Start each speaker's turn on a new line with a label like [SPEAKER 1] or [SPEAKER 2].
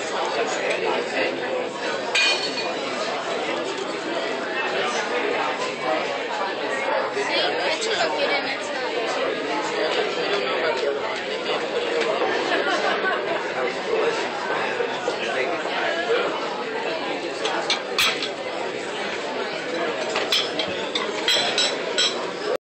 [SPEAKER 1] ちょっと切れない。